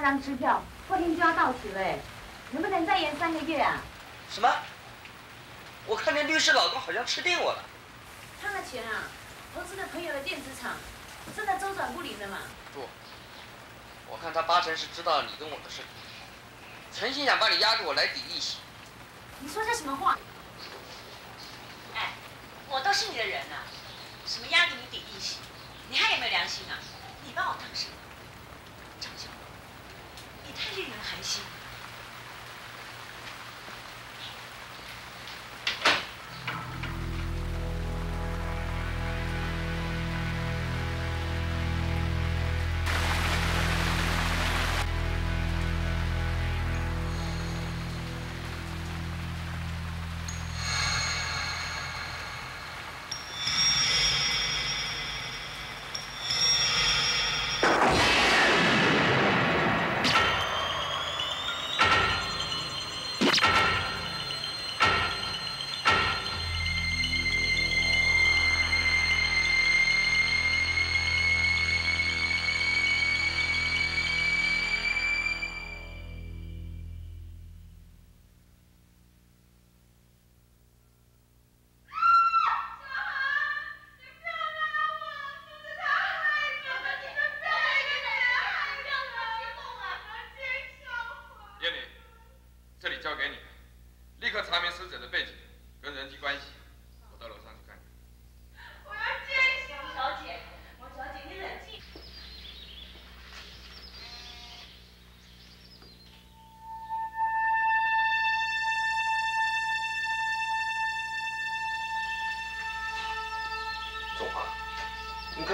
那张支票后天就要到期了，能不能再延三个月啊？什么？我看那律师老公好像吃定我了。他的钱啊，投资的朋友的电子厂，真的周转不灵的嘛？不，我看他八成是知道你跟我的事，诚心想把你压住我来抵利息。你说些什么话？哎，我都是你的人啊，什么压给你抵利息？你还有没有良心啊？你把我当什么？你太令人寒心。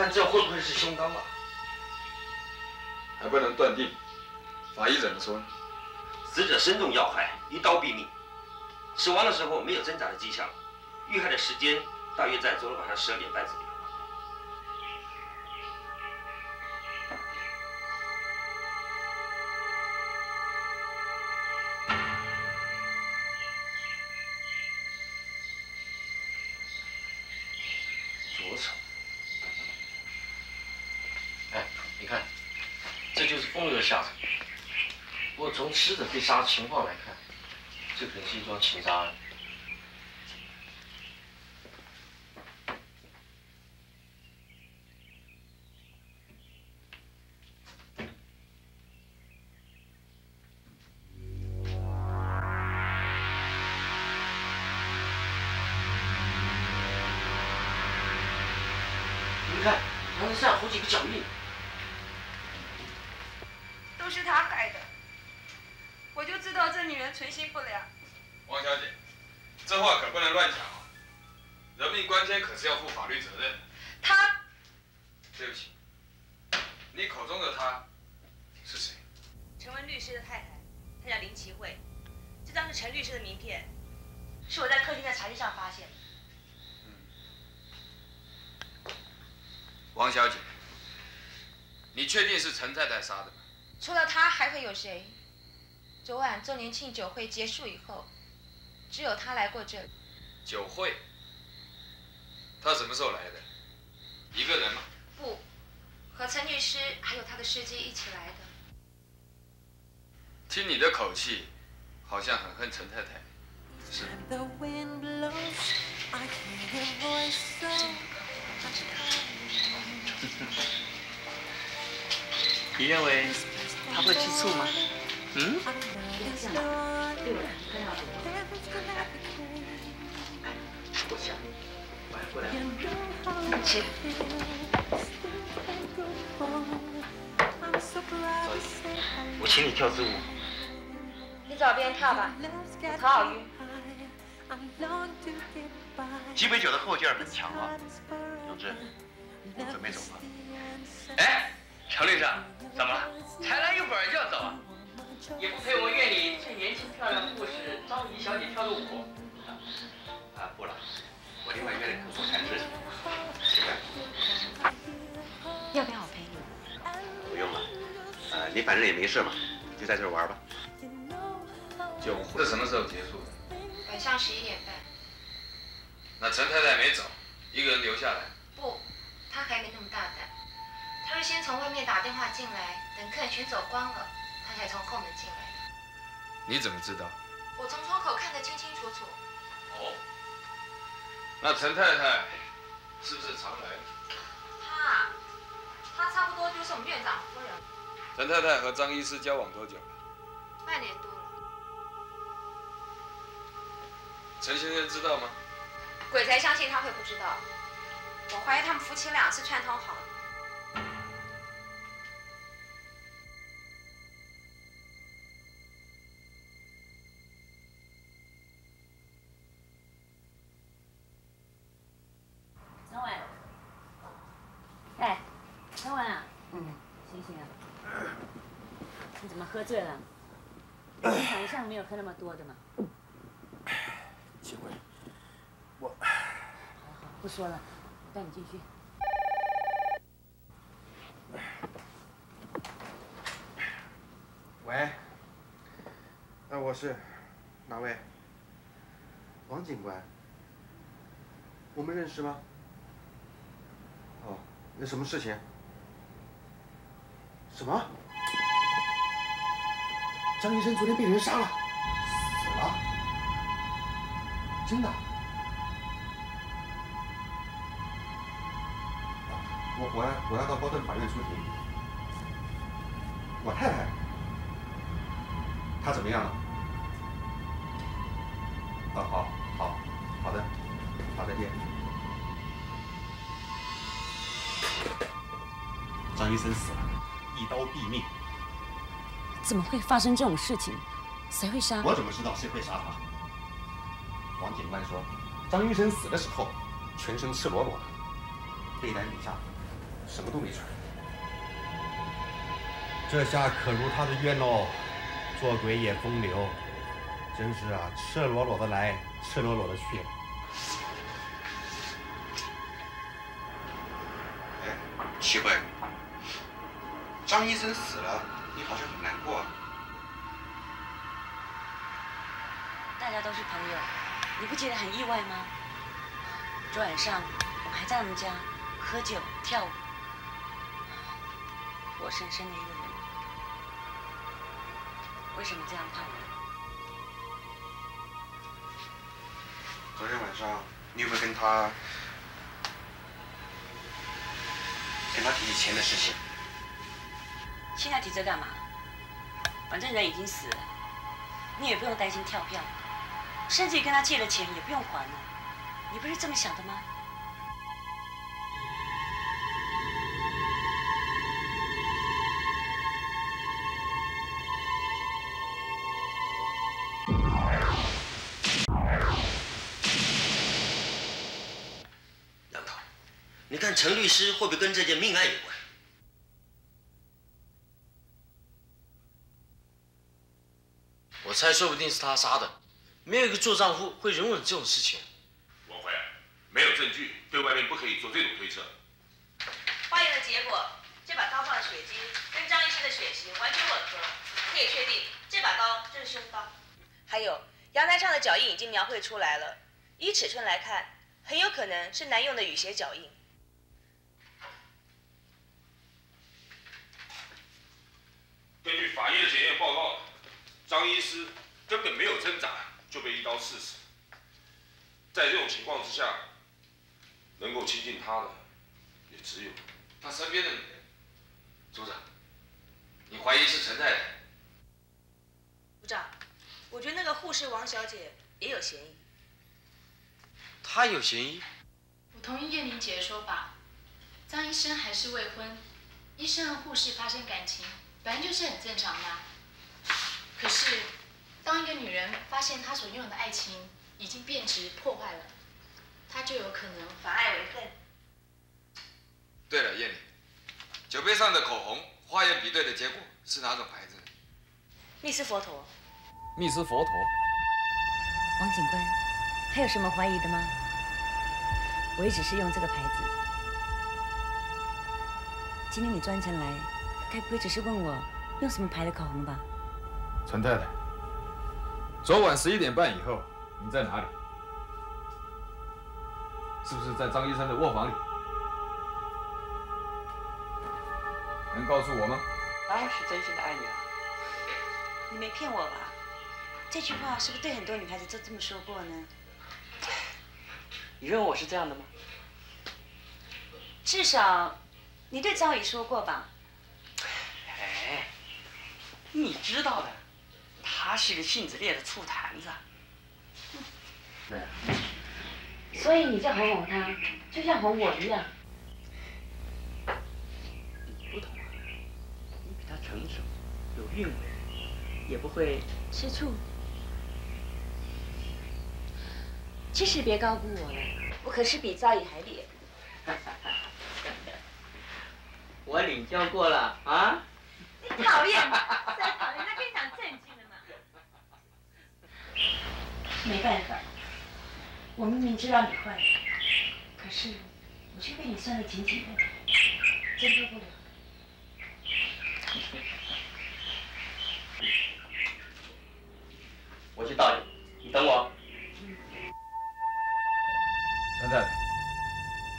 看这会不会是凶刀啊？还不能断定，法医怎么说呢？死者身中要害，一刀毙命，死亡的时候没有挣扎的迹象，遇害的时间大约在昨天晚上十二点半左右。你看，这就是风流的下场。不过从死者被杀的情况来看，这可能是一桩情杀案。陈太太杀的吗？除了他，还会有谁？昨晚周年庆酒会结束以后，只有他来过这里。酒会？他什么时候来的？一个人吗？不，和陈律师还有他的司机一起来的。听你的口气，好像很恨陈太太。是。你认为他会吃醋吗？嗯？我想，我还过来。请。我请你跳支舞。你找别人跳吧，我头好晕。鸡尾酒的后劲儿很强啊，永志，准备走吧。哎，陈律师，怎么了？才来一会儿就要走啊？也不陪我们院里最年轻漂亮的护士张怡小姐跳个舞。啊，不了，我另外约了客户谈事情。要不要我陪你？不用了，呃，你反正也没事嘛，就在这玩吧。酒会什么时候结束的？晚上十一点半。那陈太太没走，一个人留下来？不，她还没那么大胆。从外面打电话进来，等客人全走光了，他才从后门进来的。你怎么知道？我从窗口看得清清楚楚。哦，那陈太太是不是常来？他，他差不多就是我们院长夫人。陈太太和张医师交往多久了？半年多了。陈先生知道吗？鬼才相信他会不知道。我怀疑他们夫妻俩是串通好。陈没有喝那么多的嘛。秦桧，我好好，不说了，带你进去。喂，呃，我是哪位？王警官，我们认识吗？哦，那什么事情？什么？张医生昨天被人杀了，真的？我我要我要到高等法院出庭。我太太。她怎么样了？啊，好，好，好的，好，再见。张医生死了，一刀毙命。怎么会发生这种事情？谁会杀？我怎么知道谁会杀他？警官说，张医生死的时候，全身赤裸裸的，被单底下什么都没穿。这下可如他的愿喽。做鬼也风流，真是啊，赤裸裸的来，赤裸裸的去。哎，奇怪，张医生死了，你好像很难过啊。大家都是朋友，你不觉得很意外吗？昨晚上我们还在他们家喝酒跳舞，活生生的一个人。为什么这样看我？昨天晚上你有没有跟他跟他提以前的事情？现在提这干嘛？反正人已经死了，你也不用担心跳票，甚至于跟他借了钱也不用还了。你不是这么想的吗？你看陈律师会不会跟这件命案有关？我猜说不定是他杀的，没有一个做账户会容忍这种事情。王辉，没有证据，对外面不可以做这种推测。化验的结果，这把刀上的血迹跟张医生的血型完全吻合，可以确定这把刀就是凶刀。还有阳台上的脚印已经描绘出来了，依尺寸来看，很有可能是男用的雨鞋脚印。根据法医的检验报告，张医师根本没有挣扎就被一刀刺死。在这种情况之下，能够亲近他的，也只有他身边的女人。组长，你怀疑是陈太太？组长，我觉得那个护士王小姐也有嫌疑。她有嫌疑？我同意叶玲姐的说法，张医生还是未婚，医生和护士发生感情。本来就是很正常的，可是当一个女人发现她所拥有的爱情已经变质破坏了，她就有可能反爱为恨。对了，叶玲，酒杯上的口红化验比对的结果是哪种牌子？密斯佛陀。密斯佛陀。王警官，还有什么怀疑的吗？我一直是用这个牌子。今天你专程来。该不会只是问我用什么牌的口红吧？陈太太，昨晚十一点半以后你在哪里？是不是在张医生的卧房里？能告诉我吗？当然是真心的爱你了。你没骗我吧？这句话是不是对很多女孩子都这么说过呢？你认为我是这样的吗？至少，你对张宇说过吧？哎，你知道的，他是个性子烈的醋坛子。对。所以你在哄哄他，就像哄我一样。你不同，你比他成熟，有韵味，也不会吃醋。其实别高估我了，我可是比赵宇还烈。我领教过了啊！你讨厌，再讨厌，那可以讲正经。没办法，我明明知道你坏，可是我却被你算得紧紧的，挣脱不了。我去倒酒，你等我。陈太太，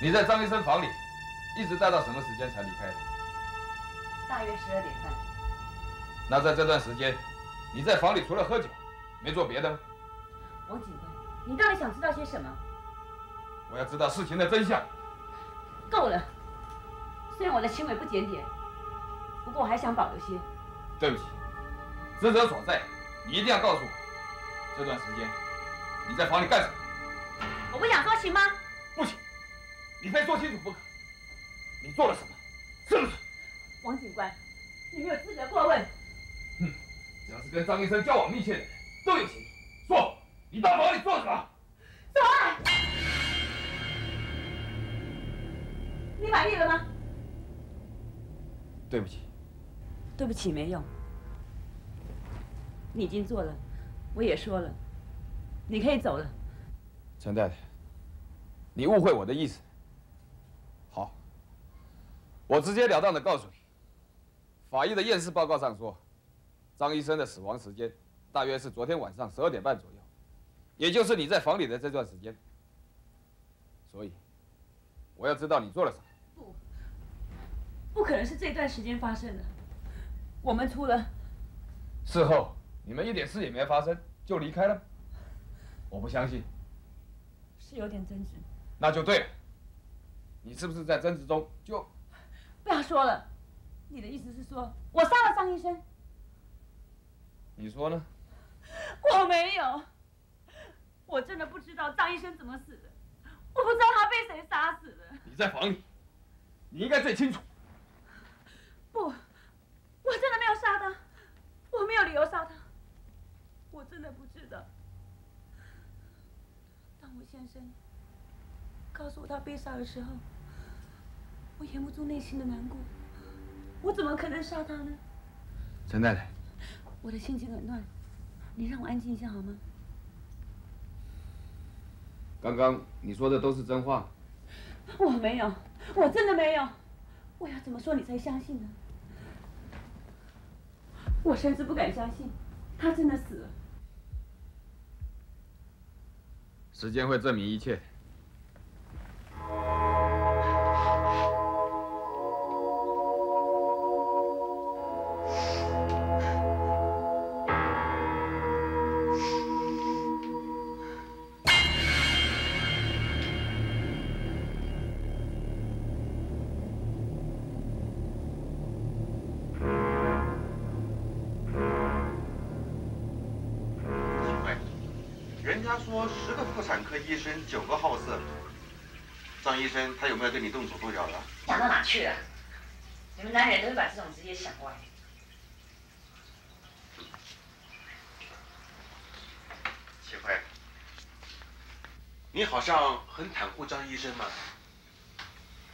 你在张医生房里一直待到什么时间才离开的？大约十二点半。那在这段时间，你在房里除了喝酒，没做别的吗？王警官，你到底想知道些什么？我要知道事情的真相。够了，虽然我的行为不检点，不过我还想保留些。对不起，职责所在，你一定要告诉我，这段时间你在房里干什么？我不想说，行吗？不行，你非说清楚不可。你做了什么？是不是？王警官，你没有资格过问。哼，只要是跟张医生交往密切的人，都有嫌疑。说，你到房里做什么？走啊！你满意了吗？对不起。对不起，没用。你已经做了，我也说了，你可以走了。陈太太，你误会我的意思。好，我直截了当的告诉你，法医的验尸报告上说，张医生的死亡时间大约是昨天晚上十二点半左右，也就是你在房里的这段时间。所以，我要知道你做了什么。不，不可能是这段时间发生的。我们出了事后，你们一点事也没发生就离开了，我不相信。是有点争执，那就对了。你是不是在争执中就？不要说了，你的意思是说我杀了张医生？你说呢？我没有，我真的不知道张医生怎么死的，我不知道他被谁杀死的。你在房里，你应该最清楚。不。我真的没有杀他，我没有理由杀他，我真的不知道。当我先生告诉我他被杀的时候，我掩不住内心的难过。我怎么可能杀他呢？陈太太，我的心情很乱，你让我安静一下好吗？刚刚你说的都是真话。我没有，我真的没有。我要怎么说你才相信呢？我甚至不敢相信，他真的死了。时间会证明一切。有没有对你动手动脚的？想到哪去了？你们男人都会把这种直接想歪。齐慧，你好像很袒护张医生吗？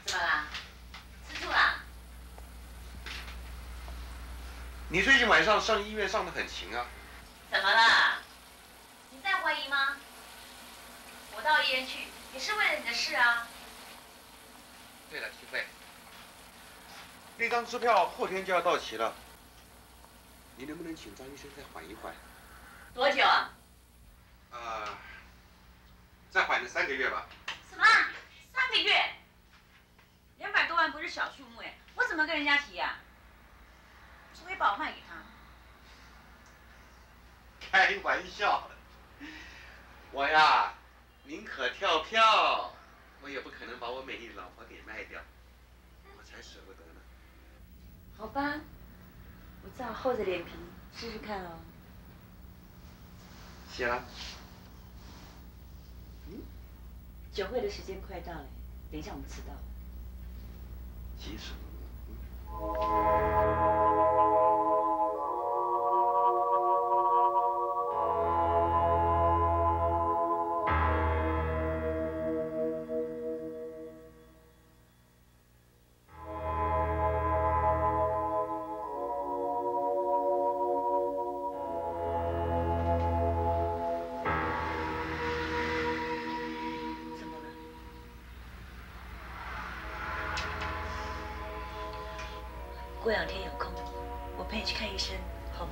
怎么啦？吃醋啦？你最近晚上上医院上的很勤啊？怎么了？你在怀疑吗？我到医院去也是为了你的事啊。对了，齐慧，那张支票后天就要到期了，你能不能请张医生再缓一缓？多久啊？呃，再缓个三个月吧。什么？三个月？两百多万不是小数目哎，我怎么跟人家提呀？所以把我卖给他。开玩笑，我呀，宁可跳票，我也不可能把我美丽的老婆给卖掉，我才舍不得呢。好吧，我只好厚着脸皮试试看哦。行。嗯，酒会的时间快到了，等一下我们迟到了。急什么？过两天有空，我陪你去看医生，好吗？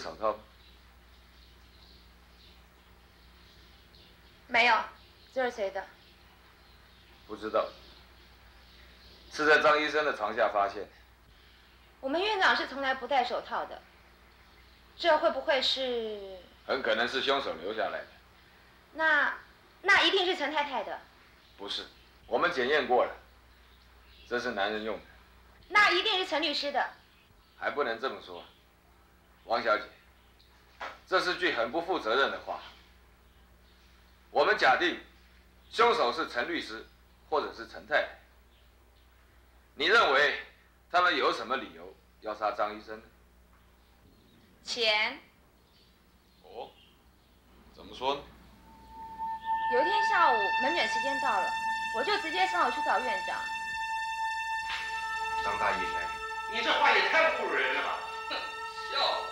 手套？没有，这是谁的？不知道，是在张医生的床下发现。我们院长是从来不戴手套的，这会不会是？很可能是凶手留下来的。那，那一定是陈太太的。不是，我们检验过了，这是男人用的。那一定是陈律师的。还不能这么说，王小姐，这是句很不负责任的话。我们假定，凶手是陈律师，或者是陈太太。你认为他们有什么理由要杀张医生呢？钱。哦，怎么说呢？有一天下午门诊时间到了，我就直接上楼去找院长。张大医生，你这话也太侮辱人了吧！哼，笑，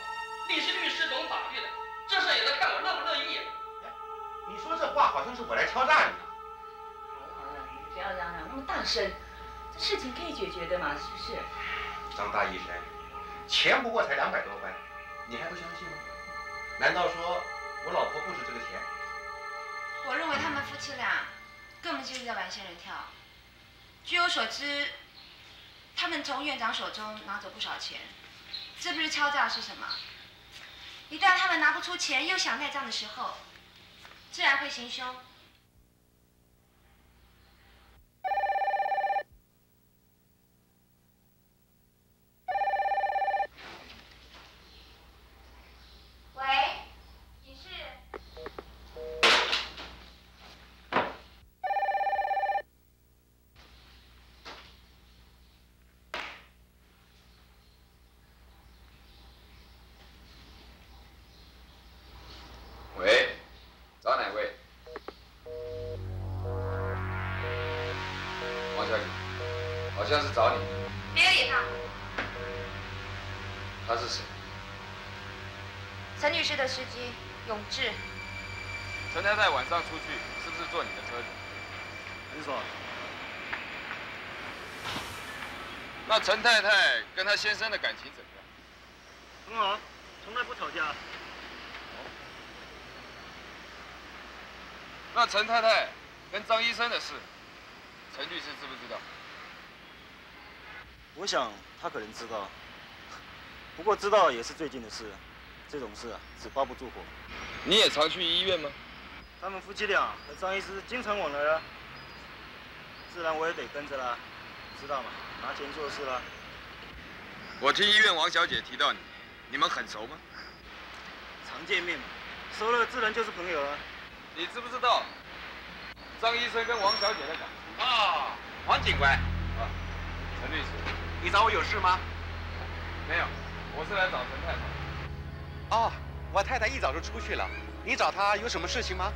你是律师，懂法律的，这事也得看我乐不乐意。你说这话好像是我来敲诈你啊！好了好了，你不要嚷嚷那么大声，这事情可以解决的嘛，是不是？张大医生，钱不过才两百多块，你还不相信吗？难道说我老婆不值这个钱？我认为他们夫妻俩根本就是在玩仙人跳。据我所知，他们从院长手中拿走不少钱，这不是敲诈是什么？一旦他们拿不出钱又想赖账的时候，自然会行凶。像是找你。别理他。他是谁？陈女士的司机永志。陈太太晚上出去是不是坐你的车子？没错。那陈太太跟她先生的感情怎么样？很好，从来不吵架。那陈太太跟张医生的事，陈律师知不知道？我想他可能知道，不过知道也是最近的事，这种事啊，纸包不住火。你也常去医院吗？他们夫妻俩和张医师经常往来啊，自然我也得跟着啦，知道吗？拿钱做事啦。我听医院王小姐提到你，你们很熟吗？常见面嘛，熟了自然就是朋友了。你知不知道张医生跟王小姐的感情？啊，王警官。啊，陈律师，你找我有事吗？没有，我是来找陈太太。哦，我太太一早就出去了。你找她有什么事情吗？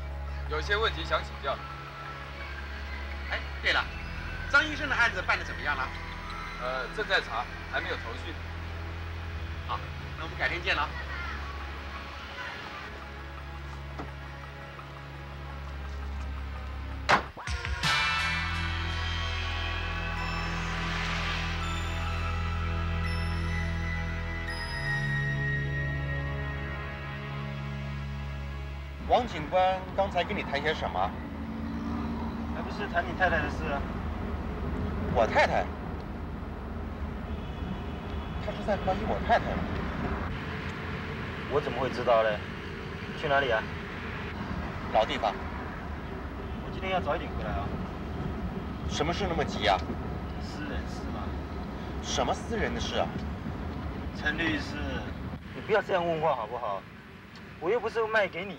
有些问题想请教。哎，对了，张医生的案子办得怎么样了？呃，正在查，还没有头绪。好，那我们改天见了。王警官刚才跟你谈些什么？还不是谈你太太的事啊？我太太？他是在怀疑我太太吗？我怎么会知道嘞？去哪里啊？老地方。我今天要早一点回来啊。什么事那么急啊？私人事嘛。什么私人的事啊？陈律师，你不要这样问话好不好？我又不是卖给。你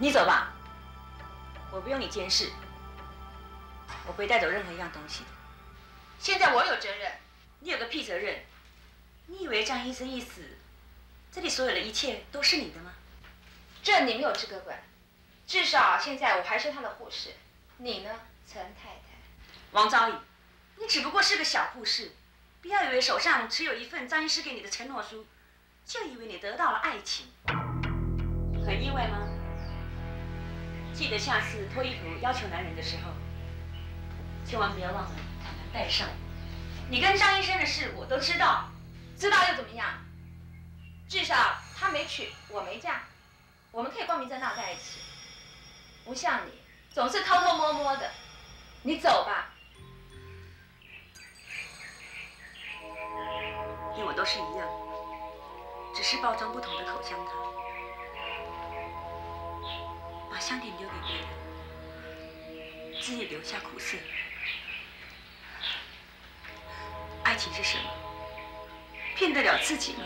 你走吧，我不用你监视，我不会带走任何一样东西。现在我有责任，你有个屁责任！你以为张医生一死，这里所有的一切都是你的吗？这你没有资格管，至少现在我还是他的护士。你呢，陈太太？王昭仪，你只不过是个小护士，不要以为手上持有一份张医师给你的承诺书。就以为你得到了爱情，很意外吗？记得下次脱衣服要求男人的时候，千万不要忘了把他带上。你跟张医生的事我都知道，知道又怎么样？至少他没娶，我没嫁，我们可以光明正大在一起。不像你，总是偷偷摸摸的。你走吧。你我都是一样。只是包装不同的口香糖，把香甜留给别人，自己留下苦涩。爱情是什么？骗得了自己吗？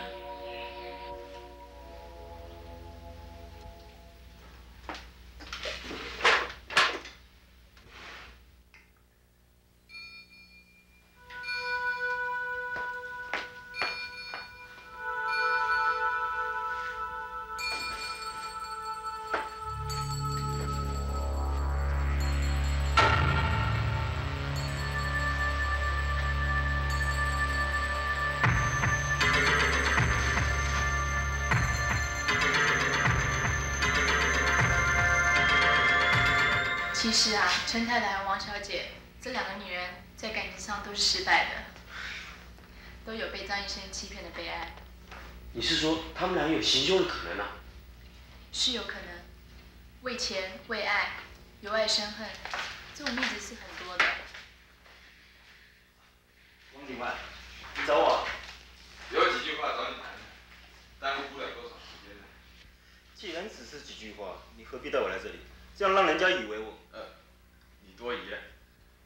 行凶的可能啊？是有可能，为钱为爱，由爱生恨，这种例子是很多的。王警官，你找我？有几句话找你谈谈，耽误不了多少时间的。既然只是几句话，你何必带我来这里？这样让人家以为我……呃，你多疑了，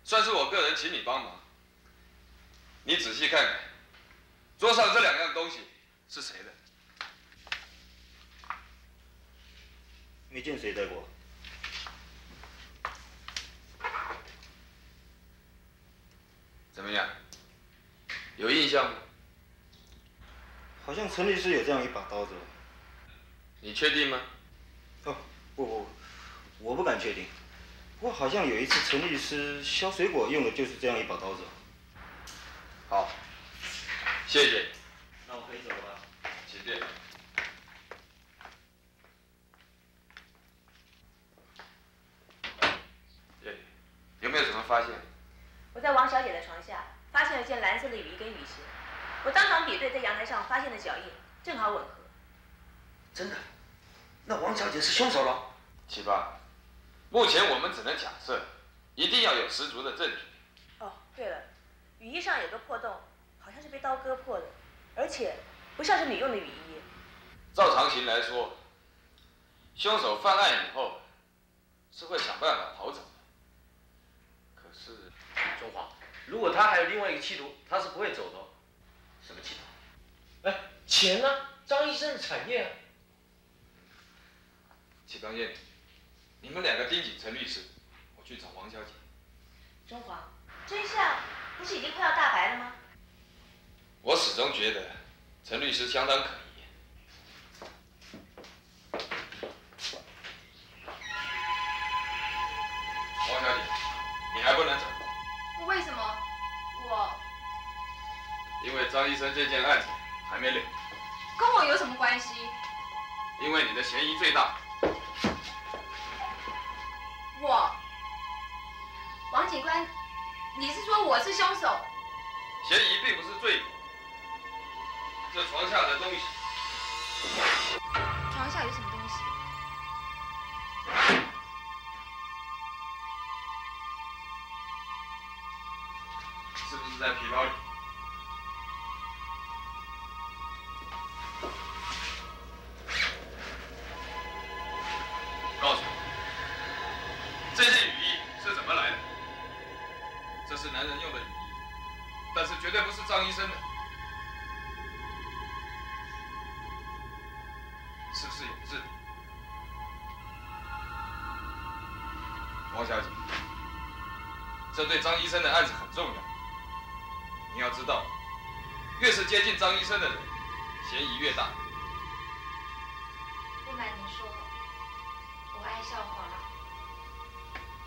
算是我个人请你帮忙。你仔细看看，桌上这两样东西是谁的？没见谁带过。怎么样？有印象吗？好像陈律师有这样一把刀子。你确定吗？哦，不不，我不敢确定。不过好像有一次陈律师削水果用的就是这样一把刀子。好，谢谢。那我可以走了吧？请便。有没有什么发现？我在王小姐的床下发现了件蓝色的雨衣跟雨鞋，我当场比对在阳台上发现的脚印，正好吻合。真的？那王小姐是凶手了？七八，目前我们只能假设，一定要有十足的证据。哦，对了，雨衣上有个破洞，好像是被刀割破的，而且不像是你用的雨衣。照常情来说，凶手犯案以后是会想办法逃走中华，如果他还有另外一个企图，他是不会走的。什么企图？哎，钱呢？张医生的产业啊。启刚燕，你们两个盯紧陈律师，我去找王小姐。中华，真相不是已经快要大白了吗？我始终觉得陈律师相当可疑。王小姐，你还不能走。为什么？我因为张医生这件案子还没了。跟我有什么关系？因为你的嫌疑最大。我，王警官，你是说我是凶手？嫌疑并不是罪名。这床下的东西。床下有什么东西？在皮包里？告诉我，这件雨衣是怎么来的？这是男人用的雨衣，但是绝对不是张医生的。是不是有志？王小姐，这对张医生的案子很重要。你要知道，越是接近张医生的人，嫌疑越大。不瞒您说，我爱校华，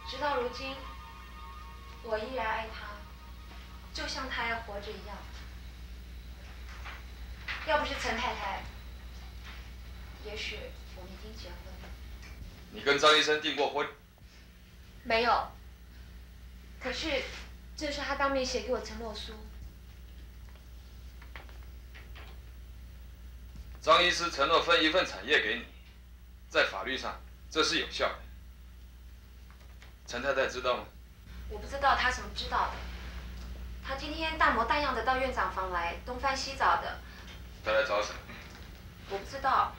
直到如今，我依然爱他，就像他还活着一样。要不是陈太太，也许我们已经结婚了。你跟张医生订过婚？没有。可是，这是他当面写给我承诺书。张医师承诺分一份产业给你，在法律上这是有效的。陈太太知道吗？我不知道她怎么知道的。她今天大模大样的到院长房来，东翻西找的。她来找什么？我不知道。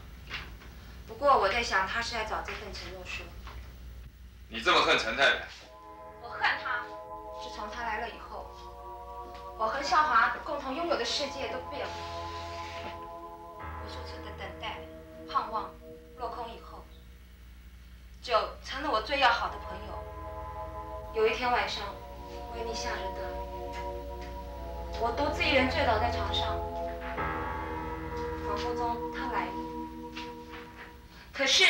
不过我在想，她是来找这份承诺书。你这么恨陈太太？我恨她。自从她来了以后，我和少华共同拥有的世界都变了。等待、盼望落空以后，就成了我最要好的朋友。有一天晚上，维尼吓着他，我独自一人醉倒在床上，恍惚中他来了。可是，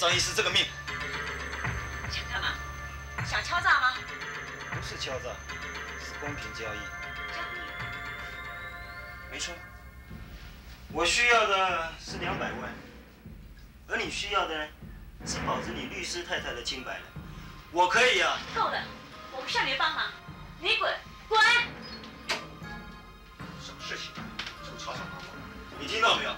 张医师这个命。想干嘛？想敲诈吗？不是敲诈，是公平交易。交易？没错，我需要的是两百万，而你需要的呢，是保证你律师太太的清白的。我可以啊。够了，我不需要你的帮忙，你滚，滚！什么事情？这么吵吵闹闹？你听到没有？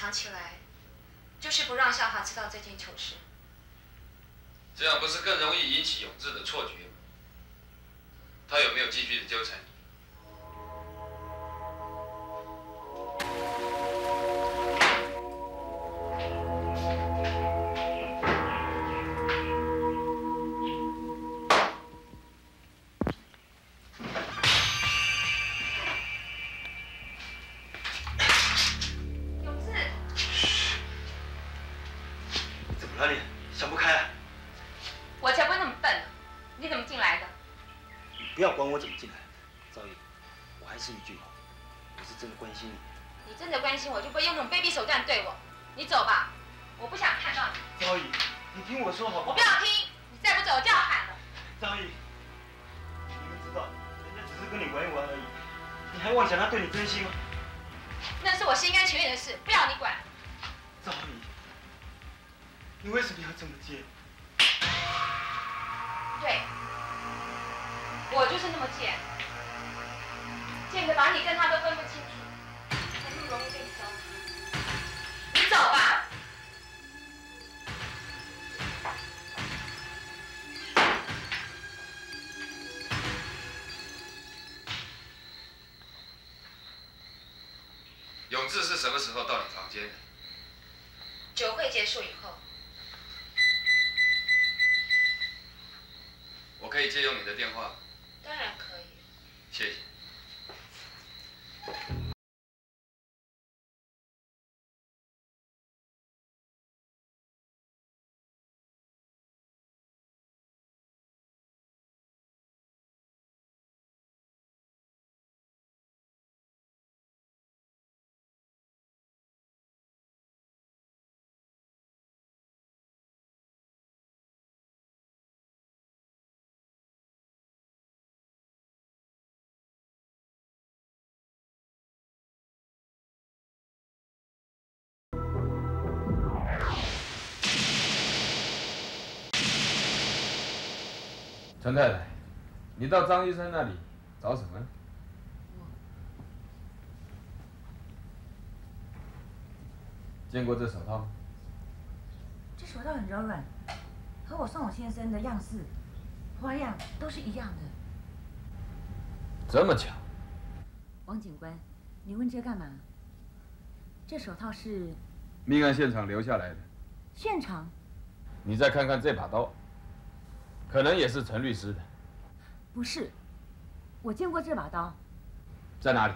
藏起来，就是不让夏华知道这件糗事。这样不是更容易引起永志的错觉吗？他有没有继续的纠缠永志是什么时候到你房间的？酒会结束以后，我可以借用你的电话，当然可以。谢谢。陈太太，你到张医生那里找什么？见过这手套吗？这手套很柔软，和我送我先生的样式、花样都是一样的。这么巧？王警官，你问这干嘛？这手套是命案现场留下来的。现场？你再看看这把刀，可能也是陈律师的。不是，我见过这把刀。在哪里？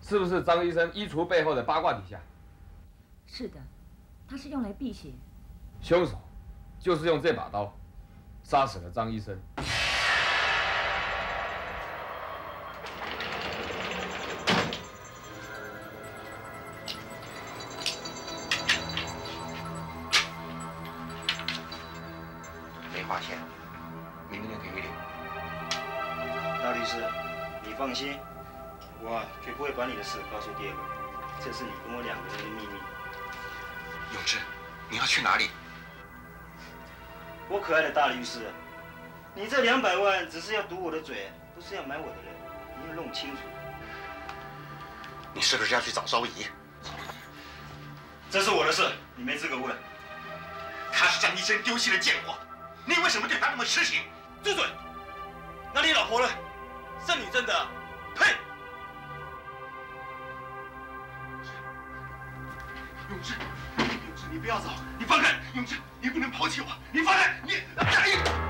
是不是张医生衣橱背后的八卦底下？是的，它是用来辟邪。凶手就是用这把刀杀死了张医生。我的大律师，你这两百万只是要堵我的嘴，不是要买我的人，你要弄清楚。你是不是要去找周怡？这是我的事，你没资格问。他是张医生丢弃的贱货，你为什么对他那么痴情？住嘴！那你老婆呢？剩你真的？呸！你不要走，你放开！永志，你不能抛弃我，你放开！你，哎！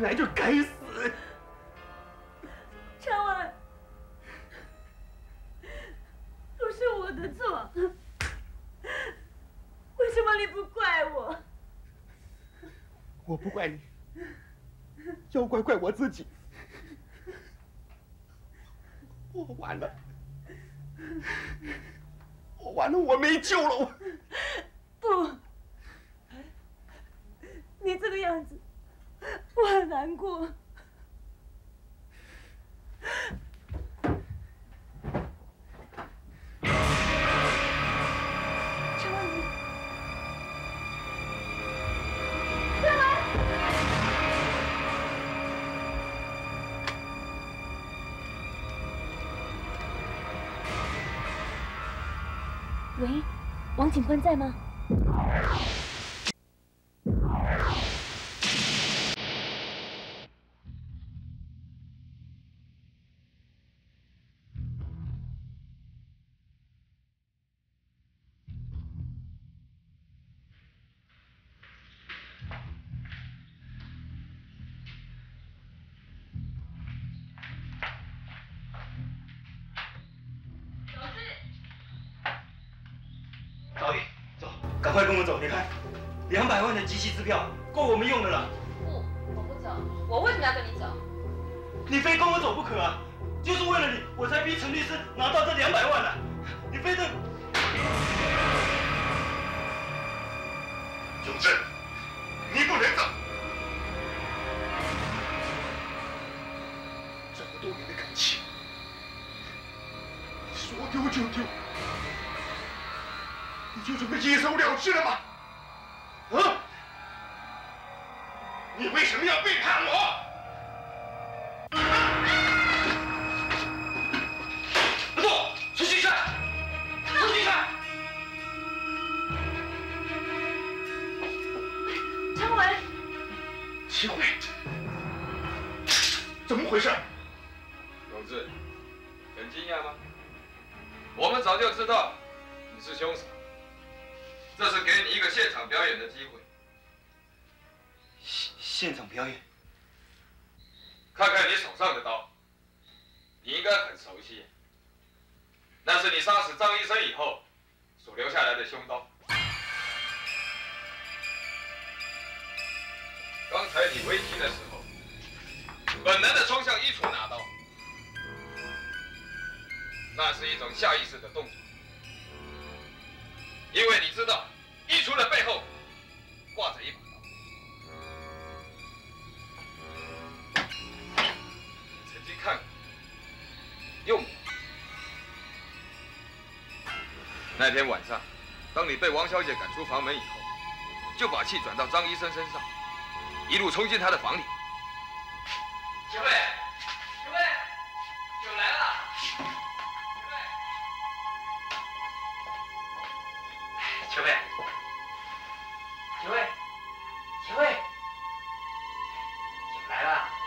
本来就该死。陈文，都是我的错，为什么你不怪我？我不怪你，要怪怪我自己。警官在吗？支票够我们用的了。齐慧，怎么回事？永志，很惊讶吗？我们早就知道你是凶手，这是给你一个现场表演的机会。现场表演，看看你手上的刀，你应该很熟悉，那是你杀死张医生以后所留下来的凶刀。刚才你围击的时候，本能的冲向衣橱拿刀，那是一种下意识的动作，因为你知道衣橱的背后挂着一把刀。你曾经看过，用过。那天晚上，当你被王小姐赶出房门以后，就把气转到张医生身上，一路冲进他的房里。齐慧，齐慧，酒来了。齐慧，齐慧，齐慧，酒来了。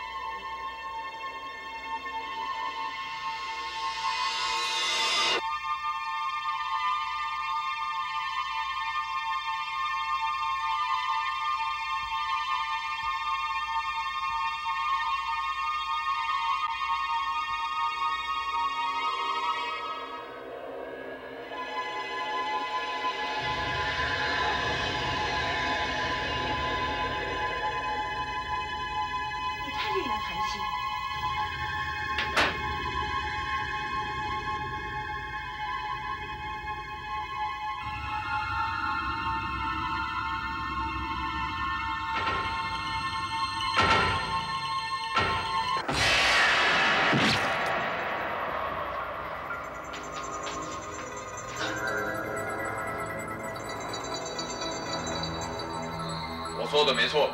没错，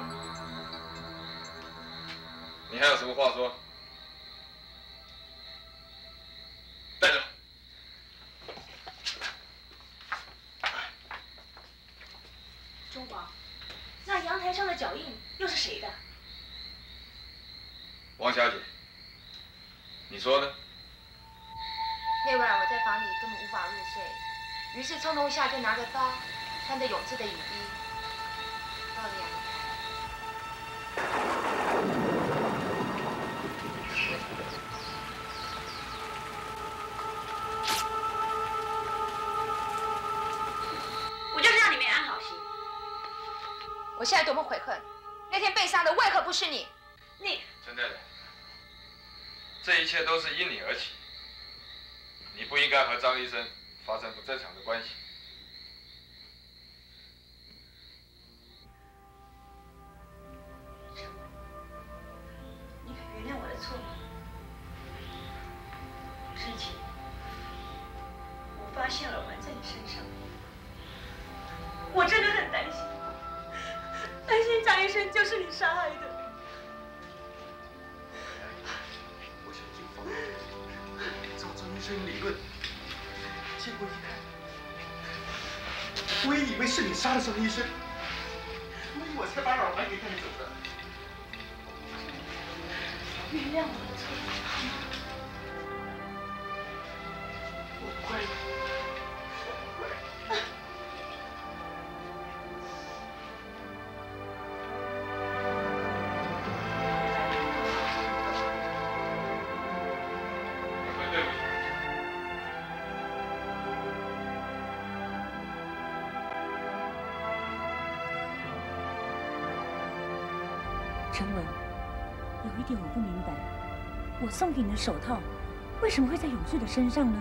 你还有什么话说？带走。中华，那阳台上的脚印又是谁的？王小姐，你说呢？那晚我在房里根本无法入睡，于是冲动一下就拿着刀，穿着永志的雨我现在多么悔恨！那天被杀的为何不是你？你陈太太，这一切都是因你而起。你不应该和张医生发生不正常的关系。你可原谅我的错吗？之前，我发现耳环在你身上，我真的很担心，担心张医生就是你杀害的。我想警方找张医生理论，结果一看，我也以为是你杀了张医生，所以我才把老白给带走的。原谅我的错？我乖了，送给你的手套，为什么会在永志的身上呢？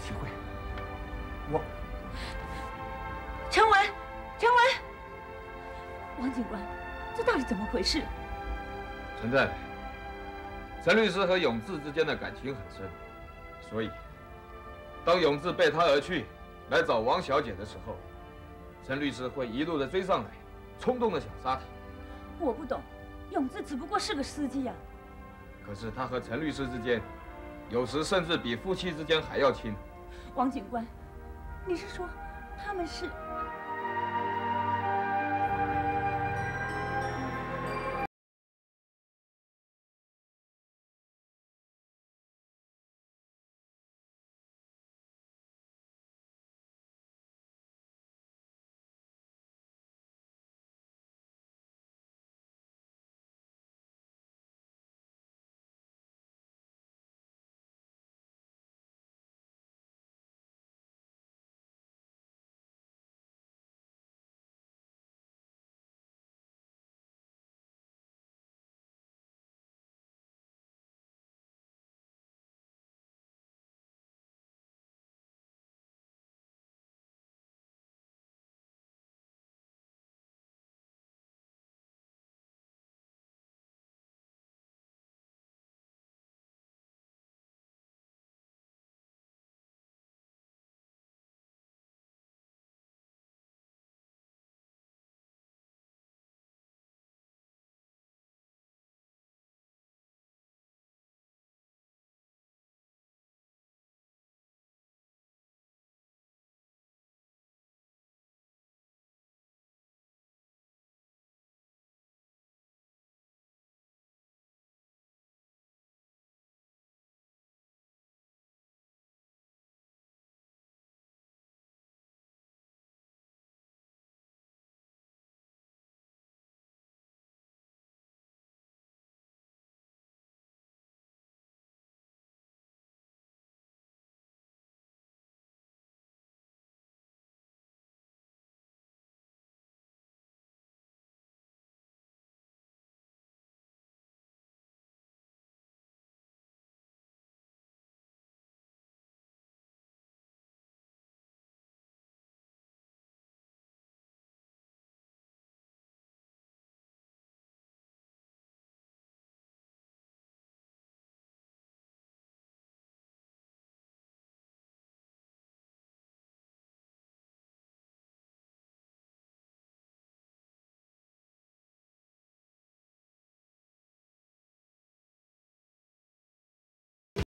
徐慧，我陈文，陈文，王警官，这到底怎么回事？陈太太，陈律师和永志之间的感情很深，所以当永志背他而去，来找王小姐的时候，陈律师会一路的追上来，冲动的想杀他。我不懂，永志只不过是个司机啊。可是他和陈律师之间，有时甚至比夫妻之间还要亲。王警官，你是说他们是